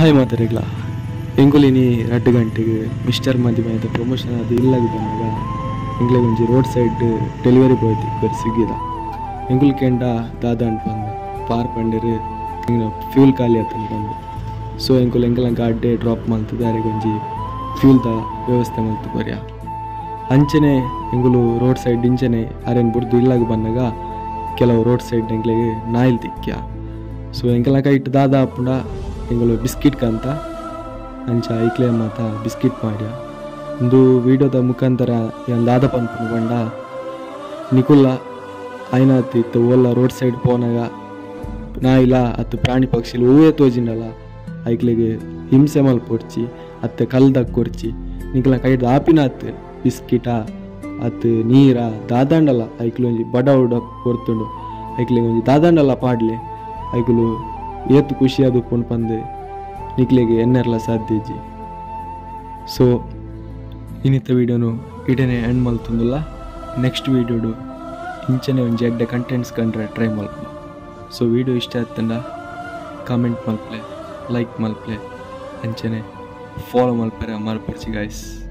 Hi ಮಾತಾರಿಗ್ಲ ಎಂಗುಲಿನಿ ರಡ್ಡು ಗಂಟೆಗೆ mister ಮಂದಿ ಮೈದ promotion ಅದು ಇಲ್ಲಾಗ ಬಂದಾಗ ಎಂಗ್ಲೆ ಒಂಜಿ ರೋಡ್ ಸೈಡ್ ಡೆಲಿವರಿ ಬಾಯ್ ತಿಕ್ಕರ್ ಸಿಗ್ಗಿದ ಎಂಗುಲ್ ಕೆಂಡ ದಾದ ಅಂಟ್ ಬಂದು, ಪಾರ್ ಪಂಡರು ಫ್ಯೂಲ್ ಖಾಲಿ ಆತಂದು ಬಂದು. ಸೊ ಎಂಕುಲ್ ಎಂಕಲಂಕ ಅಡ್ಡೆ ಡ್ರಾಪ್ ಮಲ್ತು ದಾರಿಗೆ ಒಂಜಿ ಫ್ಯೂಲ್ದ ವ್ಯವಸ್ಥೆ ಮಾಡ್ತು ಬರ್ಯ. ಅಂಚನೆ ಎಂಗುಲು ರೋಡ್ ಸೈಡ್ ಇಂಚನೆ ಅರೆನ್ ಬುಡ್ದು ಇಲ್ಲಾಗ ಬಂದಾಗ ಕೆಲವು ರೋಡ್ ಸೈಡ್ ಎಂಗ್ಲೆಗೆ ನಾಯಿಲ್ ತಿಕ್ಕ್ಯ. ಸೊ ಎಂಕಲಂಕ ಇಟ್ಟು ದಾದ ಆಪುಂಡ ಎಂಗಳು ಬಿಸ್ಕಿಟ್ ಕಂತ ಅಂಚ ಐಕ್ಲೆ ಮಾತ ಬಿಸ್ಕಿಟ್ ಮಾಡ್ಯ. ಒಂದು ವಿಡಿಯೋದ ಮುಖಾಂತರ ಎಂದಾದ ದಾದ ಪನ್ಪುನ ಬಂಡ ನಿಕುಲ್ಲ ಆಯ್ನ ಇತ್ತು ಓಲ್ಲ ರೋಡ್ ಸೈಡ್ ಪೋನಾಗ. ನಾ ಇಲ್ಲ, ಅತ್ತು ಪ್ರಾಣಿ ಪಕ್ಷಿಲು ಹೂವೇ ತೋಜಿಂಡಲ್ಲ ಐಕ್ಲೆಗೆ ಹಿಂಸೆ ಮಲ್ಪೊಡ್ಚಿ ಅತ್ತೆ ಕಲ್ದಾಗ ಕೊಡ್ಚಿ. ನಿಕ್ಲ ಕೈಡ್ ಆಪಿನ ಅತ್ತು ಬಿಸ್ಕಿಟ, ಅತ್ತು ನೀರ ದಾದಾಂಡಲ್ಲ ಐಕ್ಲು ಒಂಜಿ ಬಡ ಉಡ ಕೊರ್ತುಂಡು ಐಕ್ಲೆಗೆ ಒಂಜಿ ದಾದಾಂಡಲ್ಲ ಪಾಡ್ಲೆ. ಐಕ್ಲು ಏತು ಖುಷಿ ಅದು ಪುಣ್ ಪಂದೆ ನಿಕ್ಲೆಗೆ ಸಾಧ್ಯ ಸಾಧ್ಯಜಿ ಸೊ ಇನ್ನಿತ ವೀಡಿಯೋನು ಇಡನೆ ಎಂಡ್ ಮಲ್ತುಂದುಲ್ಲ ನೆಕ್ಸ್ಟ್ ವೀಡಿಯೋಡು ಇಂಚನೆ ಒಂಜಿ ಎಡ್ಡೆ ಕಂಟೆಂಟ್ಸ್ ಕಂಡ್ರೆ ಟ್ರೈ ಮಲ್ಪು ಸೊ ವೀಡಿಯೋ ಇಷ್ಟ ಆಯ್ತಂಡ? ಕಾಮೆಂಟ್ ಮಲ್ಪಲೆ ಲೈಕ್ ಮಲ್ಪಲೆ ಅಂಚನೆ ಫಾಲೋ ಮಲ್ಪರೆ ಮಲ್ಪರ್ಚಿ ಗಾಯ್ಸ್